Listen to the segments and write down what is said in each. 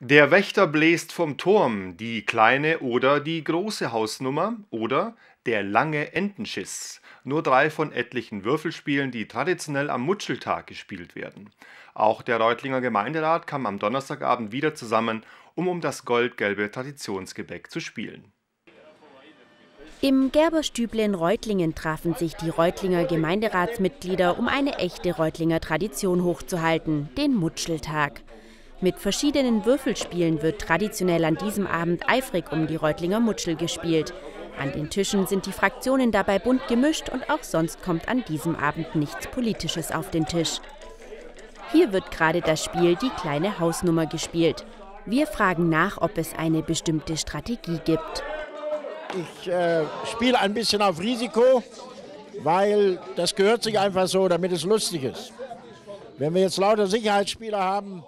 Der Wächter bläst vom Turm, die kleine oder die große Hausnummer oder der lange Entenschiss. Nur drei von etlichen Würfelspielen, die traditionell am Mutscheltag gespielt werden. Auch der Reutlinger Gemeinderat kam am Donnerstagabend wieder zusammen, um um das goldgelbe Traditionsgebäck zu spielen. Im Gerberstüble in Reutlingen trafen sich die Reutlinger Gemeinderatsmitglieder, um eine echte Reutlinger Tradition hochzuhalten, den Mutscheltag. Mit verschiedenen Würfelspielen wird traditionell an diesem Abend eifrig um die Reutlinger Mutschel gespielt. An den Tischen sind die Fraktionen dabei bunt gemischt und auch sonst kommt an diesem Abend nichts Politisches auf den Tisch. Hier wird gerade das Spiel Die kleine Hausnummer gespielt. Wir fragen nach, ob es eine bestimmte Strategie gibt. Ich äh, spiele ein bisschen auf Risiko, weil das gehört sich einfach so, damit es lustig ist. Wenn wir jetzt lauter Sicherheitsspieler haben,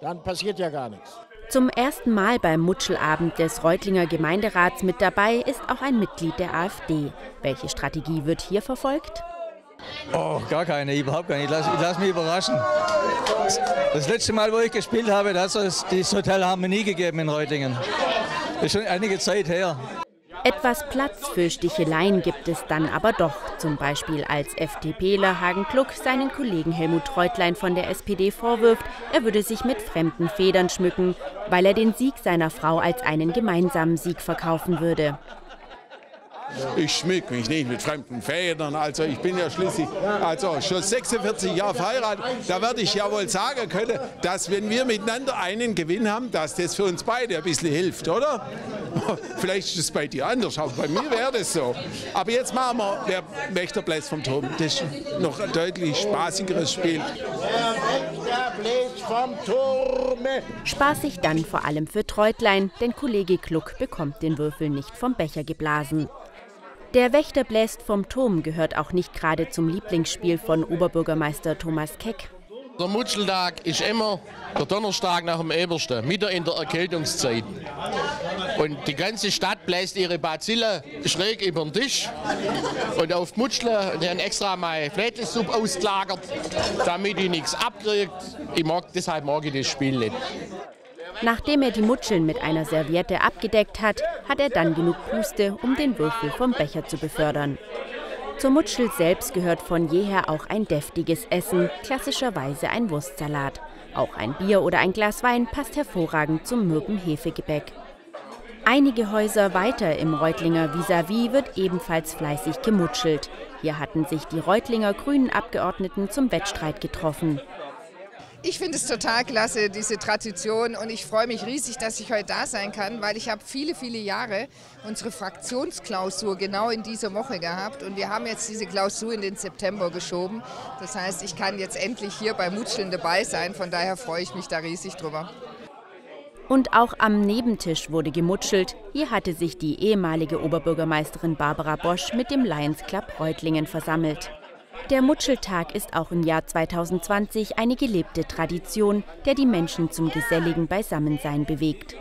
dann passiert ja gar nichts. Zum ersten Mal beim Mutschelabend des Reutlinger Gemeinderats mit dabei ist auch ein Mitglied der AfD. Welche Strategie wird hier verfolgt? Oh, gar keine, überhaupt keine. Ich lasse lass mich überraschen. Das letzte Mal, wo ich gespielt habe, das ist das Hotel Harmonie gegeben in Reutlingen. Das ist schon einige Zeit her. Etwas Platz für Sticheleien gibt es dann aber doch. Zum Beispiel als FDPler Hagen Kluck seinen Kollegen Helmut Reutlein von der SPD vorwirft, er würde sich mit fremden Federn schmücken, weil er den Sieg seiner Frau als einen gemeinsamen Sieg verkaufen würde. Ich schmück mich nicht mit fremden Federn. Also ich bin ja schließlich also schon 46 Jahre verheiratet. Da werde ich ja wohl sagen können, dass wenn wir miteinander einen Gewinn haben, dass das für uns beide ein bisschen hilft, oder? Vielleicht ist es bei dir anders, aber bei mir wäre das so. Aber jetzt machen wir der Wächter bläst vom Turm. Das ist noch ein deutlich spaßigeres Spiel. Spaßig dann vor allem für Treutlein, denn Kollege Kluck bekommt den Würfel nicht vom Becher geblasen. Der Wächter bläst vom Turm gehört auch nicht gerade zum Lieblingsspiel von Oberbürgermeister Thomas Keck. Der Mutscheltag ist immer der Donnerstag nach dem Ebersten, wieder in der Erkältungszeit. Und die ganze Stadt bläst ihre Bazille schräg über den Tisch. Und auf Mutschle, die haben extra mal Flädlesuppe ausgelagert, damit ich nichts abkriegt. Ich mag, deshalb mag ich das Spiel nicht. Nachdem er die Mutscheln mit einer Serviette abgedeckt hat, hat er dann genug Puste, um den Würfel vom Becher zu befördern. Zur Mutschel selbst gehört von jeher auch ein deftiges Essen, klassischerweise ein Wurstsalat. Auch ein Bier oder ein Glas Wein passt hervorragend zum mürben Hefegebäck. Einige Häuser weiter im Reutlinger Vis-à-vis -vis wird ebenfalls fleißig gemutschelt. Hier hatten sich die Reutlinger Grünen Abgeordneten zum Wettstreit getroffen. Ich finde es total klasse, diese Tradition und ich freue mich riesig, dass ich heute da sein kann, weil ich habe viele, viele Jahre unsere Fraktionsklausur genau in dieser Woche gehabt und wir haben jetzt diese Klausur in den September geschoben. Das heißt, ich kann jetzt endlich hier bei Mutscheln dabei sein, von daher freue ich mich da riesig drüber. Und auch am Nebentisch wurde gemutschelt. Hier hatte sich die ehemalige Oberbürgermeisterin Barbara Bosch mit dem Lions Club Reutlingen versammelt. Der Mutscheltag ist auch im Jahr 2020 eine gelebte Tradition, der die Menschen zum geselligen Beisammensein bewegt.